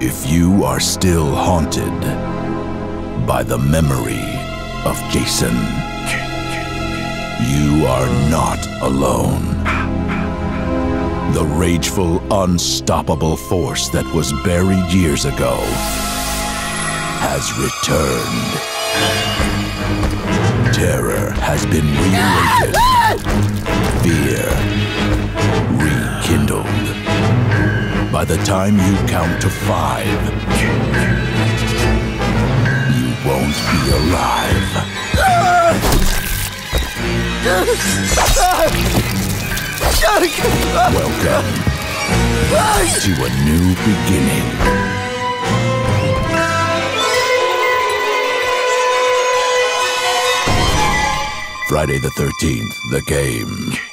If you are still haunted by the memory of Jason, you are not alone. The rageful, unstoppable force that was buried years ago has returned. Terror has been reawakened. Fear By the time you count to five, you won't be alive. Welcome to a new beginning. Friday the 13th, the game.